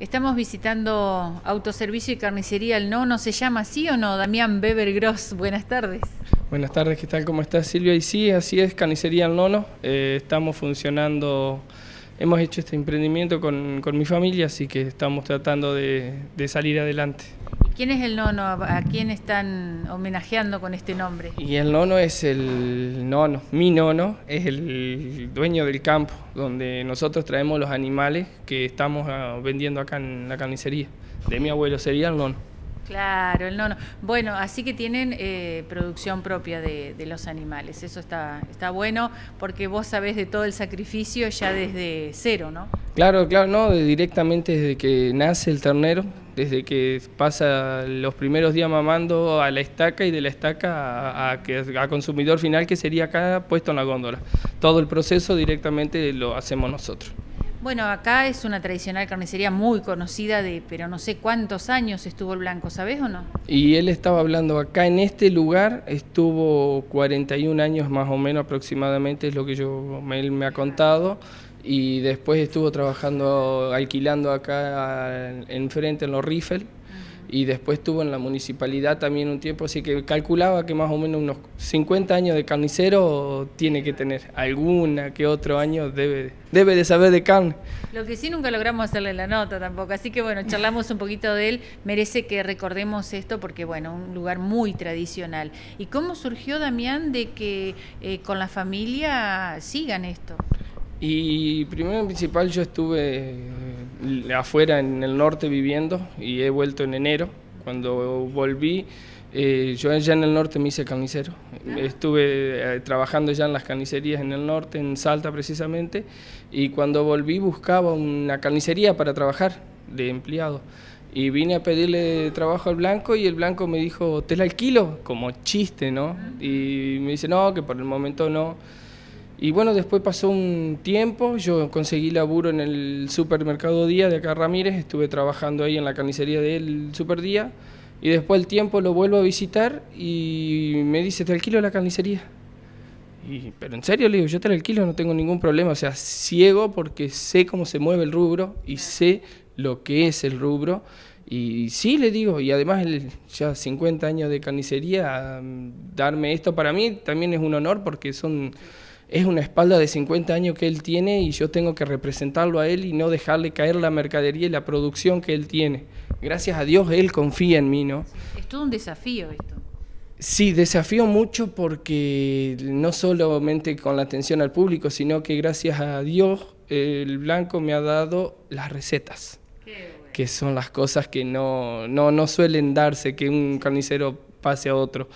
Estamos visitando Autoservicio y Carnicería El Nono. ¿Se llama así o no? Damián Beber Gross. Buenas tardes. Buenas tardes, ¿qué tal? ¿Cómo estás Silvia? Y sí, así es, Carnicería El Nono. Eh, estamos funcionando, hemos hecho este emprendimiento con, mi familia, así que estamos tratando de salir adelante. ¿Quién es el nono? ¿A quién están homenajeando con este nombre? Y el nono es el nono, mi nono es el dueño del campo, donde nosotros traemos los animales que estamos ah, vendiendo acá en la carnicería. De mi abuelo sería el nono. Claro, el nono. Bueno, así que tienen eh, producción propia de, los animales. Eso está, está bueno porque vos sabés de todo el sacrificio ya desde cero, ¿no? Claro, claro, no, directamente desde que nace el ternero, desde que pasa los primeros días mamando a la estaca y de la estaca a, a, consumidor final que sería acá puesto en la góndola. Todo el proceso directamente lo hacemos nosotros. Bueno, acá es una tradicional carnicería muy conocida de, pero no sé cuántos años estuvo el Blanco, ¿sabes o no? Y él estaba hablando acá en este lugar, estuvo 41 años más o menos aproximadamente, es lo que yo, él me ha contado, y después estuvo trabajando, alquilando acá enfrente en los Riffel y después estuvo en la municipalidad también un tiempo, así que calculaba que más o menos unos 50 años de carnicero tiene que tener, alguna que otro año debe, debe de saber de carne. Lo que sí nunca logramos hacerle la nota tampoco, así que bueno, charlamos un poquito de él, merece que recordemos esto porque bueno, un lugar muy tradicional. ¿Y cómo surgió Damián de que eh, con la familia sigan esto? Y primero en principal yo estuve eh, afuera en el norte viviendo y he vuelto en enero. Cuando volví, eh, yo ya en el norte me hice carnicero. Estuve eh, trabajando ya en las carnicerías en el norte, en Salta precisamente, y cuando volví buscaba una carnicería para trabajar de empleado. Y vine a pedirle trabajo al blanco y el blanco me dijo, ¿te la alquilo? Como chiste, ¿no? Y me dice, no, que por el momento no. Y bueno, después pasó un tiempo, yo conseguí laburo en el supermercado Día de acá Ramírez, estuve trabajando ahí en la carnicería del Super Día y después el tiempo lo vuelvo a visitar y me dice, te alquilo la carnicería. Y, pero en serio le digo, yo te la alquilo, no tengo ningún problema, o sea, ciego porque sé cómo se mueve el rubro y sé lo que es el rubro. Y sí, le digo, y además ya 50 años de carnicería, darme esto para mí también es un honor porque son es una espalda de 50 años que él tiene y yo tengo que representarlo a él y no dejarle caer la mercadería y la producción que él tiene. Gracias a Dios él confía en mí, ¿no? Es todo un desafío esto. Sí, desafío mucho porque no solamente con la atención al público, sino que gracias a Dios el blanco me ha dado las recetas, que son las cosas que no, no, no suelen darse, que un carnicero pase a otro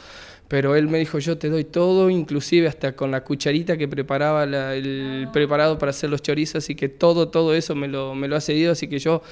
pero él me dijo, yo te doy todo, inclusive hasta con la cucharita que preparaba el ah. preparado para hacer los chorizos, y que todo, todo eso me lo, me lo ha cedido, así que yo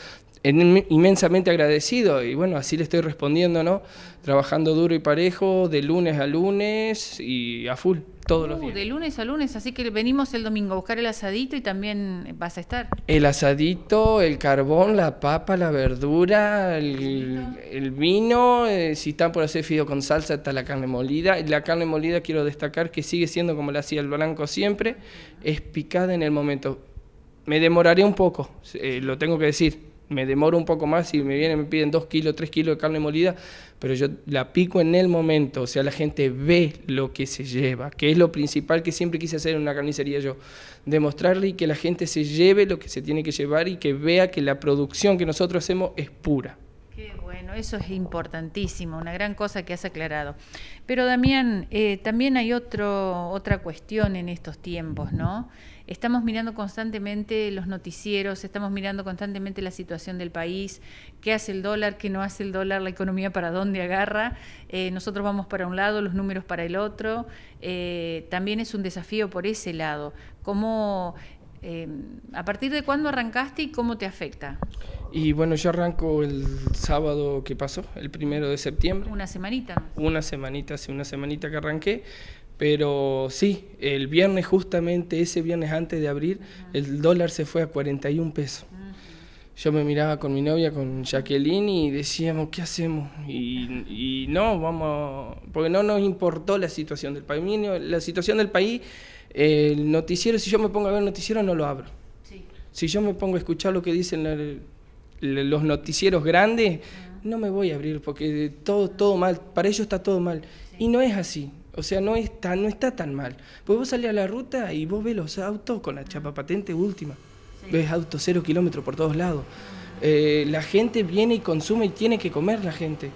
inmensamente agradecido y bueno, así le estoy respondiendo, ¿no? Trabajando duro y parejo, de lunes a lunes y a full, todos los uh, días. De lunes a lunes, así que venimos el domingo a buscar el asadito y también vas a estar. El asadito, el carbón, la papa, la verdura, el, vino, eh, si están por hacer fideo con salsa, está la carne molida. La carne molida quiero destacar que sigue siendo como la hacía el blanco siempre, es picada en el momento. Me demoraré un poco, eh, lo tengo que decir, me demoro un poco más y me vienen, me piden dos kilos, tres kilos de carne molida, pero yo la pico en el momento, o sea, la gente ve lo que se lleva, que es lo principal que siempre quise hacer en una carnicería yo, demostrarle y que la gente se lleve lo que se tiene que llevar y que vea que la producción que nosotros hacemos es pura. Qué bueno, eso es importantísimo, una gran cosa que has aclarado. Pero Damián, eh, también hay otro, otra cuestión en estos tiempos, ¿no? Estamos mirando constantemente los noticieros, estamos mirando constantemente la situación del país, qué hace el dólar, qué no hace el dólar, la economía para dónde agarra. Eh, nosotros vamos para un lado, los números para el otro. Eh, también es un desafío por ese lado. ¿Cómo, eh, ¿A partir de cuándo arrancaste y cómo te afecta? Y bueno, yo arranco el sábado que pasó, el primero de septiembre. Una semanita. Una semanita, hace una semanita que arranqué. Pero sí, el viernes justamente, ese viernes antes de abrir, el dólar se fue a 41 pesos. Yo me miraba con mi novia, con Jacqueline, y decíamos, ¿qué hacemos? Y, no, vamos, porque no nos importó la situación del país. La situación del país, el noticiero, si yo me pongo a ver el noticiero, no lo abro. Si yo me pongo a escuchar lo que dicen los noticieros grandes, no me voy a abrir porque todo, todo mal, para ellos está todo mal. Y no es así. O sea, no está, no está tan mal. Pues vos salís a la ruta y vos ves los autos con la chapa patente última. Ves autos cero kilómetros por todos lados. Eh, la gente viene y consume y tiene que comer la gente.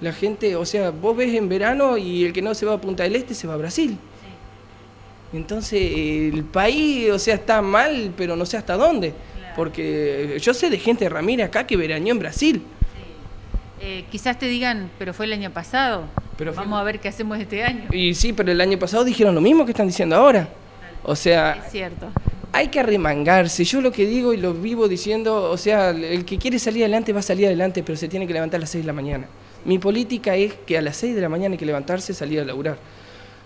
La gente, o sea, vos ves en verano y el que no se va a Punta del Este se va a Brasil. Entonces, el país, o sea, está mal, pero no sé hasta dónde. Porque yo sé de gente de Ramírez acá que veraneó en Brasil. Eh, quizás te digan, pero fue el año pasado. Pero Vamos a ver qué hacemos este año. Y sí, pero el año pasado dijeron lo mismo que están diciendo ahora. O sea, es cierto. Hay que arremangarse. Yo lo que digo y lo vivo diciendo, o sea, el que quiere salir adelante va a salir adelante, pero se tiene que levantar a las 6 de la mañana. Mi política es que a las 6 de la mañana hay que levantarse y salir a laburar.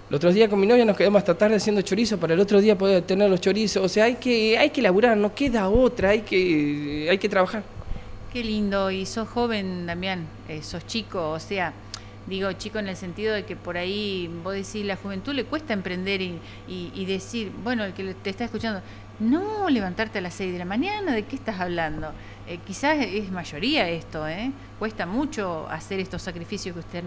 Los otros días con mi novia nos quedamos hasta tarde haciendo chorizo para el otro día poder tener los chorizos. O sea, hay que, hay que laburar, no queda otra, hay que, hay que trabajar. Qué lindo, y sos joven, Damián, eh, sos chico, o sea, digo chico en el sentido de que por ahí vos decís, la juventud le cuesta emprender y, y, decir, bueno, el que te está escuchando, no levantarte a las 6 de la mañana, ¿de qué estás hablando? Eh, quizás es mayoría esto, ¿eh? cuesta mucho hacer estos sacrificios que usted,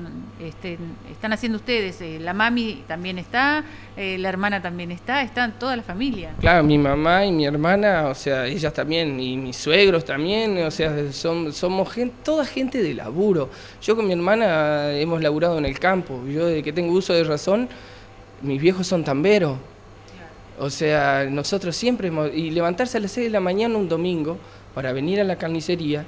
están haciendo ustedes. Eh, la mami también está, eh, la hermana también está, están toda la familia. Claro, mi mamá y mi hermana, o sea, ellas también, y mis suegros también, o sea, son, somos gente, toda gente de laburo. Yo con mi hermana hemos laburado en el campo, yo desde que tengo uso de razón, mis viejos son tamberos. O sea, nosotros siempre hemos, y levantarse a las 6 de la mañana un domingo, para venir a la carnicería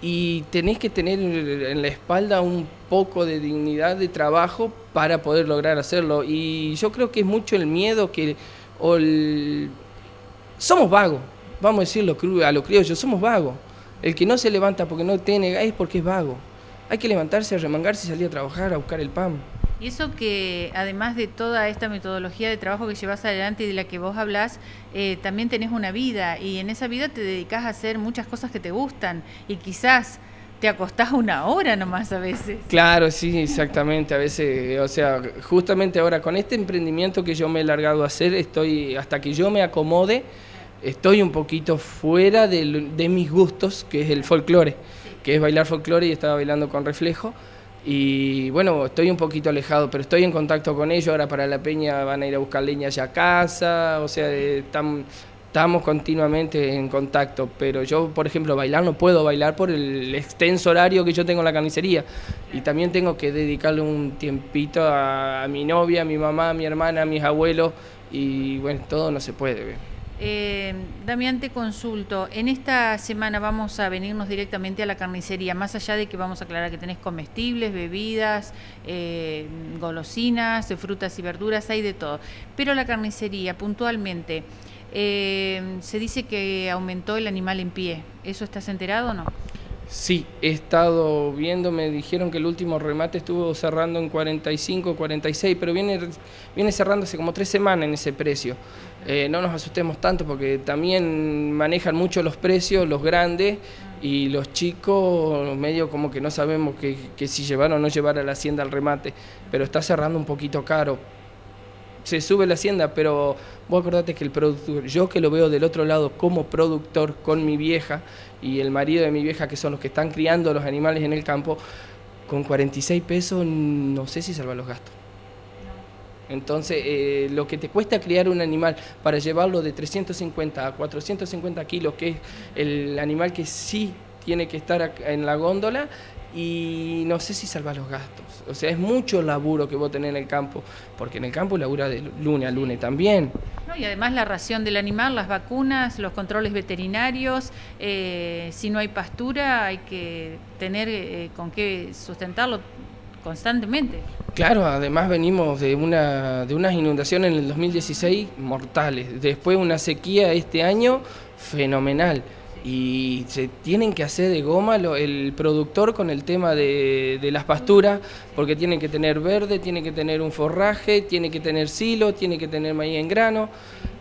y tenés que tener en la espalda un poco de dignidad de trabajo para poder lograr hacerlo. Y yo creo que es mucho el miedo que... Somos vagos, vamos a decirlo a lo criollo, somos vagos. El que no se levanta porque no tiene es porque es vago. Hay que levantarse, remangarse y salir a trabajar, a buscar el pan. Y eso que además de toda esta metodología de trabajo que llevas adelante y de la que vos hablás, eh, también tenés una vida y en esa vida te dedicas a hacer muchas cosas que te gustan y quizás te acostás una hora nomás a veces. Claro, sí, exactamente. A veces, o sea, justamente ahora con este emprendimiento que yo me he largado a hacer, estoy, hasta que yo me acomode, estoy un poquito fuera de, de mis gustos, que es el folclore, que es bailar folclore y estaba bailando con reflejo. Y bueno, estoy un poquito alejado, pero estoy en contacto con ellos. Ahora para la peña van a ir a buscar leña ya a casa, o sea, estamos continuamente en contacto. Pero yo, por ejemplo, bailar no puedo bailar por el extenso horario que yo tengo en la carnicería. Y también tengo que dedicarle un tiempito a, a mi novia, a mi mamá, a mi hermana, a mis abuelos. Y bueno, todo no se puede. Eh, Damián, te consulto. En esta semana vamos a venirnos directamente a la carnicería, más allá de que vamos a aclarar que tenés comestibles, bebidas, eh, golosinas, frutas y verduras, hay de todo. Pero la carnicería, puntualmente, eh, se dice que aumentó el animal en pie. ¿Eso estás enterado o no? Sí, he estado viendo, me dijeron que el último remate estuvo cerrando en 45, 46, pero viene, viene cerrándose como tres semanas en ese precio. Eh, no nos asustemos tanto porque también manejan mucho los precios, los grandes, y los chicos medio como que no sabemos que, si llevar o no llevar a la hacienda al remate, pero está cerrando un poquito caro se sube la hacienda, pero vos acordate que el productor, yo que lo veo del otro lado como productor con mi vieja y el marido de mi vieja, que son los que están criando los animales en el campo, con 46 pesos no sé si salva los gastos. Entonces, eh, lo que te cuesta criar un animal para llevarlo de 350 a 450 kilos, que es el animal que sí tiene que estar en la góndola, y no sé si salva los gastos. O sea, es mucho laburo que vos tenés en el campo, porque en el campo labura de lunes a lunes también. y además la ración del animal, las vacunas, los controles veterinarios, eh, si no hay pastura hay que tener eh, con qué sustentarlo constantemente. Claro, además venimos de, una, de unas inundaciones en el 2016 mortales, después una sequía este año fenomenal y se tienen que hacer de goma el productor con el tema de, las pasturas, porque tienen que tener verde, tiene que tener un forraje, tiene que tener silo, tiene que tener maíz en grano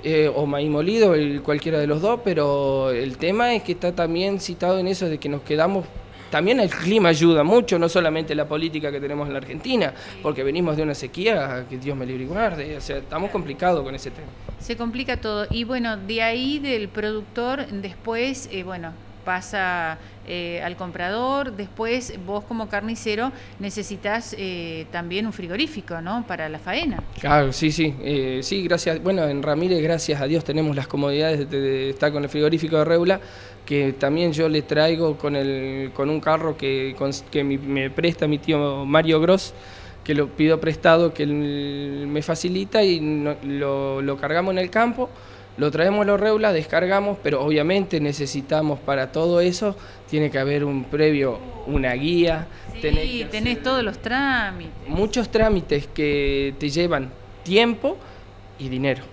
eh, o maíz molido, el, cualquiera de los dos, pero el tema es que está también citado en eso de que nos quedamos también el clima ayuda mucho, no solamente la política que tenemos en la Argentina, porque venimos de una sequía que Dios me libre y guarde, o sea, estamos complicados con ese tema. Se complica todo. Y bueno, de ahí del productor, después, eh, bueno, pasa eh, al comprador, después vos como carnicero necesitas eh, también un frigorífico, ¿no? Para la faena. Claro, sí, sí, eh, sí, gracias. Bueno, en Ramírez, gracias a Dios, tenemos las comodidades de, estar con el frigorífico de Reula, que también yo le traigo con, el, con un carro que, que me presta mi tío Mario Gross que lo pido prestado, que él me facilita y lo, lo cargamos en el campo lo traemos a los reulas, descargamos, pero obviamente necesitamos para todo eso, tiene que haber un previo, una guía. Sí, tenés, todos los trámites. Muchos trámites que te llevan tiempo y dinero.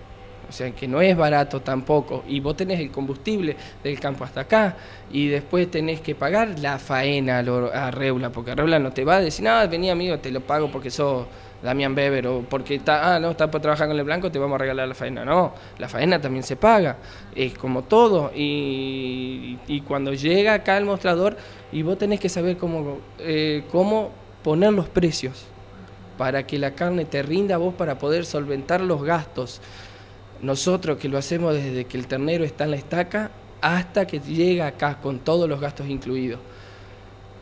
O sea, que no es barato tampoco. Y vos tenés el combustible del campo hasta acá. Y después tenés que pagar la faena a, Reula. Porque Reula no te va a decir, nada, vení amigo, te lo pago porque sos Damián Beber, o porque está, ah, no, está para trabajar con el blanco, te vamos a regalar la faena. No, la faena también se paga, es como todo. Y, cuando llega acá el mostrador, y vos tenés que saber cómo, eh, cómo poner los precios para que la carne te rinda a vos para poder solventar los gastos. Nosotros que lo hacemos desde que el ternero está en la estaca hasta que llega acá con todos los gastos incluidos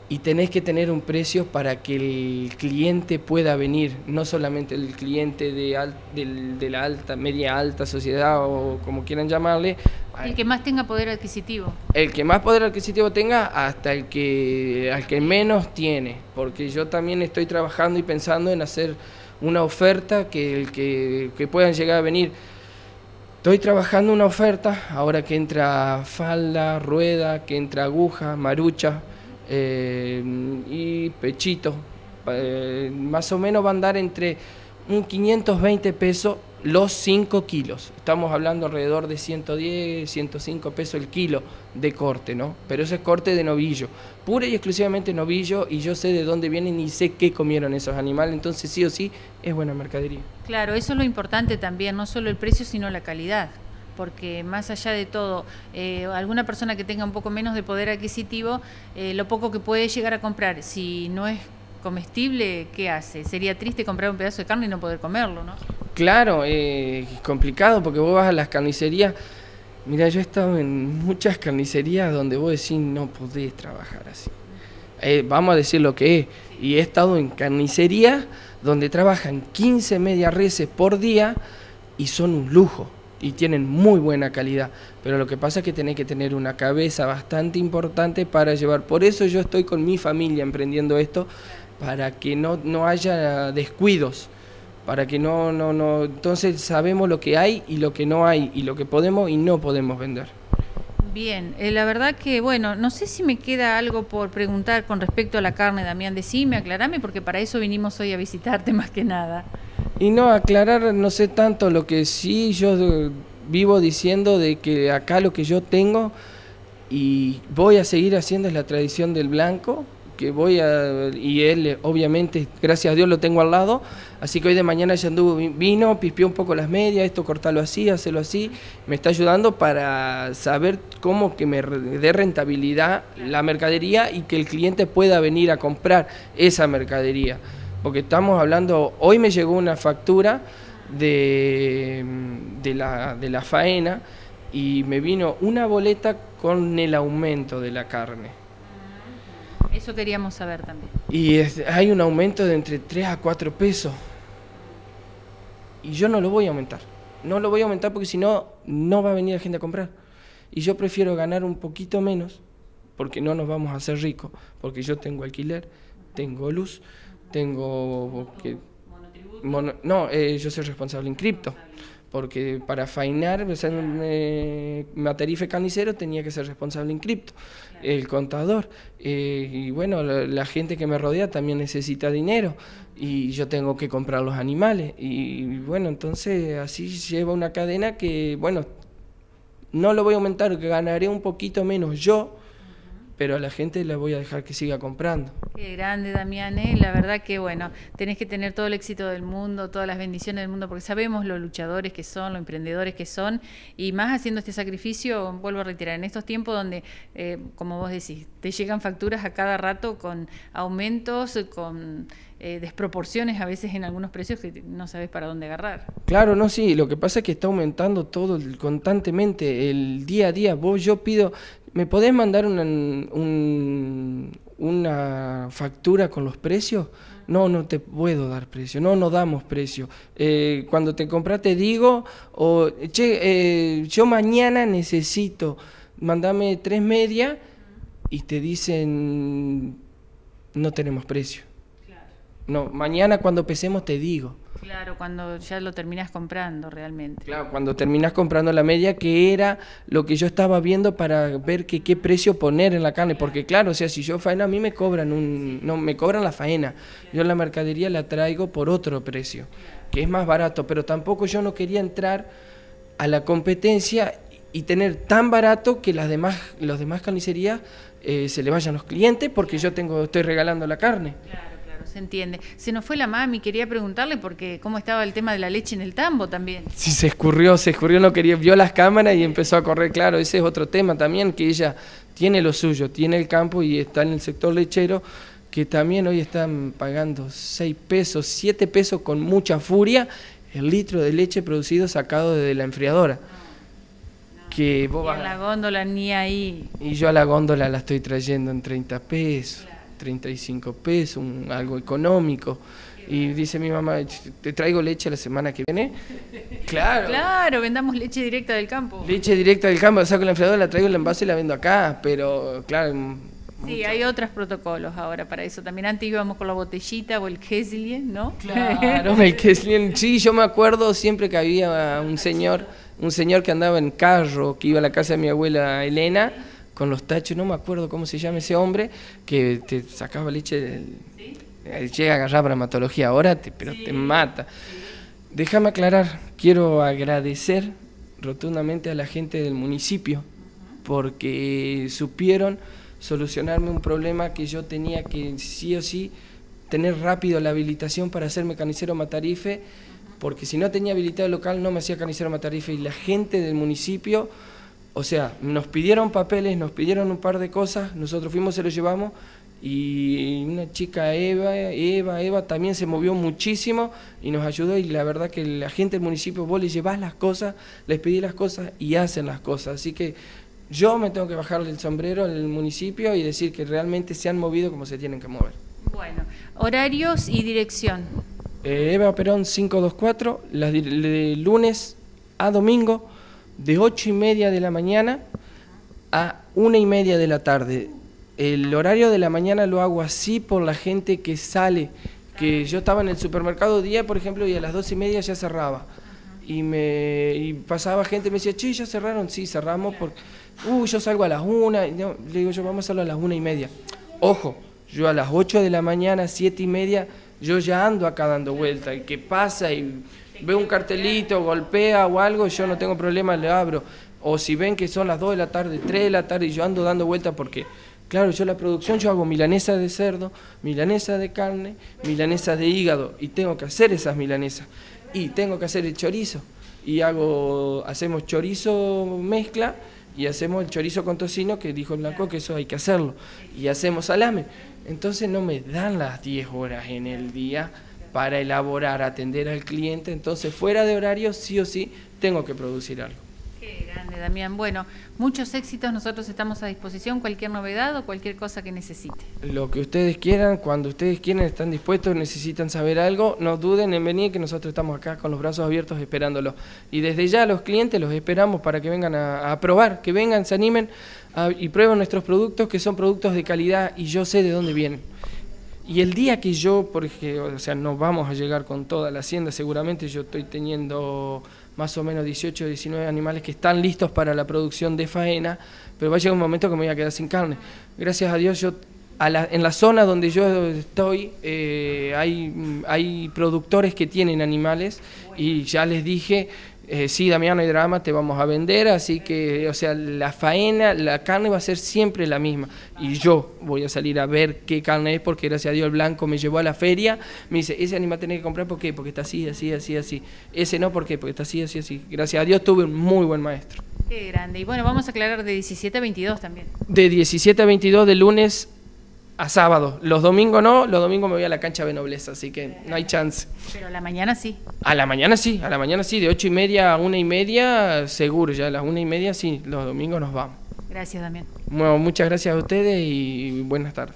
y tenés que tener un precio para que el cliente pueda venir, no solamente el cliente de, de, la alta, media alta sociedad o como quieran llamarle. El que más tenga poder adquisitivo. El que más poder adquisitivo tenga hasta el que, al que menos tiene, porque yo también estoy trabajando y pensando en hacer una oferta que el que, que puedan llegar a venir. Estoy trabajando una oferta, ahora que entra falda, rueda, que entra aguja, marucha, eh, y pechito. Eh, más o menos va a andar entre un 520 pesos los 5 kilos. Estamos hablando alrededor de 110, 105 pesos el kilo de corte, ¿no? Pero ese es corte de novillo, pura y exclusivamente novillo, y yo sé de dónde vienen y sé qué comieron esos animales, entonces sí o sí es buena mercadería. Claro, eso es lo importante también, no solo el precio, sino la calidad porque más allá de todo, eh, alguna persona que tenga un poco menos de poder adquisitivo, eh, lo poco que puede llegar a comprar, si no es comestible, ¿qué hace? Sería triste comprar un pedazo de carne y no poder comerlo, ¿no? Claro, eh, es complicado porque vos vas a las carnicerías. Mira, yo he estado en muchas carnicerías donde vos decís no podés trabajar así. vamos a decir lo que es. Y he estado en carnicerías donde trabajan 15 medias reses por día y son un lujo y tienen muy buena calidad, pero lo que pasa es que tenés que tener una cabeza bastante importante para llevar. Por eso yo estoy con mi familia emprendiendo esto, para que no, no haya descuidos, para que no, no, no, entonces sabemos lo que hay y lo que no hay, y lo que podemos y no podemos vender. Bien, eh, la verdad que, bueno, no sé si me queda algo por preguntar con respecto a la carne, Damián, decime, aclarame, porque para eso vinimos hoy a visitarte más que nada. Y no, aclarar no sé tanto, lo que sí yo vivo diciendo de que acá lo que yo tengo y voy a seguir haciendo es la tradición del blanco, que voy a, y él obviamente, gracias a Dios lo tengo al lado, así que hoy de mañana ya anduvo, vino, pispió un poco las medias, esto cortarlo así, hacerlo así, me está ayudando para saber cómo que me dé rentabilidad la mercadería y que el cliente pueda venir a comprar esa mercadería. Porque estamos hablando, hoy me llegó una factura de, de, la, de la faena y me vino una boleta con el aumento de la carne. Eso queríamos saber también. Y hay un aumento de entre 3 a 4 pesos. Y yo no lo voy a aumentar. No lo voy a aumentar porque si no, no va a venir la gente a comprar. Y yo prefiero ganar un poquito menos, porque no nos vamos a hacer ricos, porque yo tengo alquiler, tengo luz, tengo que no, eh, yo soy responsable en cripto, porque para fainar, ser eh, matarife carnicero tenía que ser responsable en cripto, el contador, eh, y bueno, la, gente que me rodea también necesita dinero, y yo tengo que comprar los animales, y bueno, entonces así lleva una cadena que, bueno, no lo voy a aumentar, ganaré un poquito menos yo, pero a la gente la voy a dejar que siga comprando. Qué grande, Damián, ¿eh? la verdad que bueno, tenés que tener todo el éxito del mundo, todas las bendiciones del mundo, porque sabemos los luchadores que son, los emprendedores que son, y más haciendo este sacrificio, vuelvo a reiterar, en estos tiempos donde, eh, como vos decís, te llegan facturas a cada rato con aumentos, con eh, desproporciones a veces en algunos precios que no sabes para dónde agarrar. Claro, no, sí, lo que pasa es que está aumentando todo constantemente, el día a día, vos, yo pido ¿me podés mandar una, un- una factura con los precios? No, no te puedo dar precio, no, no damos precio. Eh, cuando te compras te digo, o, che, eh, yo mañana necesito, mandame tres medias y te dicen, no tenemos precio. No, mañana cuando pesemos te digo. Claro, cuando ya lo terminás comprando realmente. Claro, cuando terminas comprando la media, que era lo que yo estaba viendo para ver que, qué precio poner en la carne, porque claro, o sea, si yo faena, a mí me cobran un, no, me cobran la faena, yo la mercadería la traigo por otro precio, que es más barato, pero tampoco yo no quería entrar a la competencia y tener tan barato que las demás, los demás carnicerías eh, se le vayan los clientes, porque yo tengo, estoy regalando la carne. Claro, se entiende. Se nos fue la mami, quería preguntarle porque cómo estaba el tema de la leche en el tambo también. Sí, se escurrió, se escurrió, no quería, vio las cámaras y empezó a correr, claro, ese es otro tema también, que ella tiene lo suyo, tiene el campo y está en el sector lechero, que también hoy están pagando 6 pesos, 7 pesos con mucha furia el litro de leche producido sacado de la enfriadora. Que vos en la góndola ni ahí. y yo a la góndola la estoy trayendo en 30 pesos, 35 pesos, un- algo económico. Y dice mi mamá, ¿te traigo leche la semana que viene? Claro. Claro, vendamos leche directa del campo. Leche directa del campo, la saco la enfriadora, la traigo en el envase y la vendo acá, pero claro, Sí, hay otros protocolos ahora para eso. También antes íbamos con la botellita o el Keslien, ¿no? claro, el que es bien- sí, yo me acuerdo siempre que había un señor, un señor que andaba en carro, que iba a la casa de mi abuela Elena, con los tachos, no me acuerdo cómo se llama ese hombre, que te sacaba leche del... eh, Llega a agarrar bramatología ahora, te, pero te mata. Déjame aclarar, quiero agradecer rotundamente a la gente del municipio porque supieron solucionarme un problema que yo tenía que sí o sí tener rápido la habilitación para hacerme carnicero matarife, porque si no tenía habilitado el local no me hacía carnicero matarife. Y la gente del municipio, o sea, nos pidieron papeles, nos pidieron un par de cosas, nosotros fuimos, se lo llevamos y una chica Eva, Eva, Eva también se movió muchísimo y nos ayudó y la verdad que la gente del municipio, vos les llevas las cosas, les pedís las cosas y hacen las cosas. Así que yo me tengo que bajarle el sombrero al municipio y decir que realmente se han movido como se tienen que mover. Bueno, horarios y dirección. Eh, Eva Perón 524, las de lunes a domingo, de 8 y media de la mañana a una y media de la tarde. El horario de la mañana lo hago así por la gente que sale, que yo estaba en el supermercado día, por ejemplo, y a las dos y media ya cerraba. Y me y pasaba gente, me decía, che, ya cerraron, sí, cerramos, porque, uh, yo salgo a las una, y no, le digo yo, vamos a hacerlo a las una y media. Ojo, yo a las 8 de la mañana, siete y media, yo ya ando acá dando vuelta. El que pasa y ve un cartelito, golpea o algo, yo no tengo problema, le abro. O si ven que son las 2 de la tarde, 3 de la tarde, y yo ando dando vuelta porque, claro, yo la producción, yo hago milanesa de cerdo, milanesa de carne, milanesa de hígado, y tengo que hacer esas milanesas. Y tengo que hacer el chorizo. Y hago, hacemos chorizo mezcla y hacemos el chorizo con tocino, que dijo el Blanco que eso hay que hacerlo. Y hacemos salame. Entonces no me dan las 10 horas en el día para elaborar, atender al cliente. Entonces fuera de horario, sí o sí, tengo que producir algo. Qué grande, Damián. Bueno, muchos éxitos. Nosotros estamos a disposición. Cualquier novedad o cualquier cosa que necesite. Lo que ustedes quieran, cuando ustedes quieran, están dispuestos, necesitan saber algo, no duden en venir, que nosotros estamos acá con los brazos abiertos esperándolo. Y desde ya los clientes los esperamos para que vengan a, a probar, que vengan, se animen a- y prueben nuestros productos, que son productos de calidad y yo sé de dónde vienen. Y el día que yo, porque, o sea, no vamos a llegar con toda la hacienda, seguramente yo estoy teniendo más o menos 18 o 19 animales que están listos para la producción de faena, pero va a llegar un momento que me voy a quedar sin carne. Gracias a Dios, yo a la- en la zona donde yo estoy eh, hay, hay productores que tienen animales y ya les dije, eh, sí, Damián, no hay drama, te vamos a vender, así que, o sea, la faena, la carne va a ser siempre la misma. Y yo voy a salir a ver qué carne es, porque gracias a Dios el blanco me llevó a la feria, me dice, ese animal tenés que comprar, ¿por qué? Porque está así, así, así, así. Ese no, ¿por qué? Porque está así, así, así. Gracias a Dios tuve un muy buen maestro. Qué grande. Y bueno, vamos a aclarar de 17 a 22 también. De 17 a 22 de lunes a sábado. Los domingos no, los domingos me voy a la cancha de Nobleza, así que no hay chance. Pero a la mañana sí. A la mañana sí, a la mañana sí, de ocho y media a una y media, seguro, ya a las una y media sí, los domingos nos vamos. Gracias. Damián. Bueno, muchas gracias a ustedes y buenas tardes.